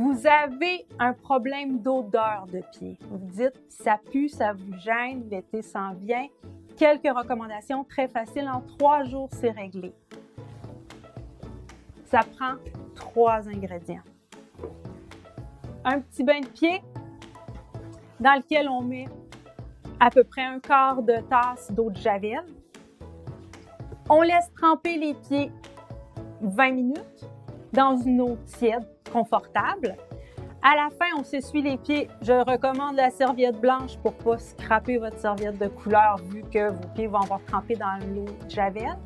Vous avez un problème d'odeur de pied. Vous dites, ça pue, ça vous gêne, l'été s'en vient. Quelques recommandations très faciles. En trois jours, c'est réglé. Ça prend trois ingrédients. Un petit bain de pied dans lequel on met à peu près un quart de tasse d'eau de javel. On laisse tremper les pieds 20 minutes dans une eau tiède, confortable. À la fin, on s'essuie les pieds. Je recommande la serviette blanche pour ne pas scraper votre serviette de couleur vu que vos pieds vont avoir trempé dans l'eau de javel.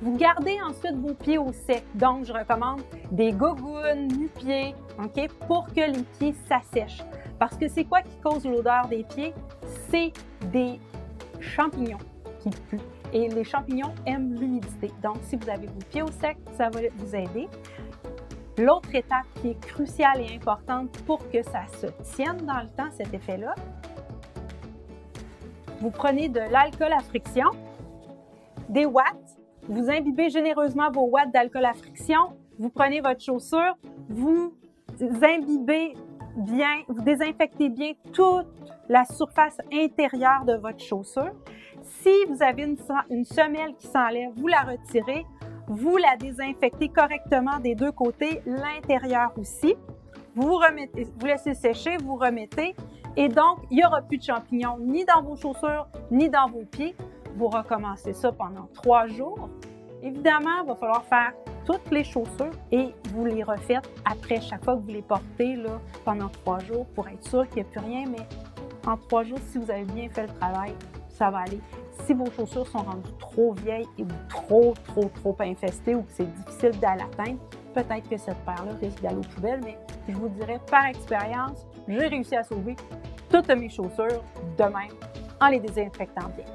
Vous gardez ensuite vos pieds au sec. Donc, je recommande des gougounes, nu-pieds, OK, pour que les pieds s'assèchent. Parce que c'est quoi qui cause l'odeur des pieds? C'est des champignons qui puent. Et les champignons aiment l'humidité. Donc, si vous avez vos pieds au sec, ça va vous aider. L'autre étape qui est cruciale et importante pour que ça se tienne dans le temps, cet effet-là, vous prenez de l'alcool à friction, des watts, vous imbibez généreusement vos watts d'alcool à friction, vous prenez votre chaussure, vous imbibez bien, vous désinfectez bien toute la surface intérieure de votre chaussure. Si vous avez une, semelle qui s'enlève, vous la retirez, vous la désinfectez correctement des deux côtés, l'intérieur aussi. Vous vous laissez sécher, vous remettez, et donc il n'y aura plus de champignons ni dans vos chaussures ni dans vos pieds. Vous recommencez ça pendant trois jours. Évidemment, il va falloir faire toutes les chaussures et vous les refaites après chaque fois que vous les portez là, pendant trois jours pour être sûr qu'il n'y a plus rien. Mais en trois jours, si vous avez bien fait le travail, ça va aller. Si vos chaussures sont rendues trop vieilles et trop, trop, trop infestées ou que c'est difficile d'aller l'atteindre, peut-être que cette paire-là risque d'aller aux poubelles, mais je vous dirais par expérience, j'ai réussi à sauver toutes mes chaussures de même en les désinfectant bien.